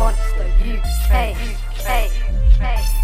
Monster UK. UK.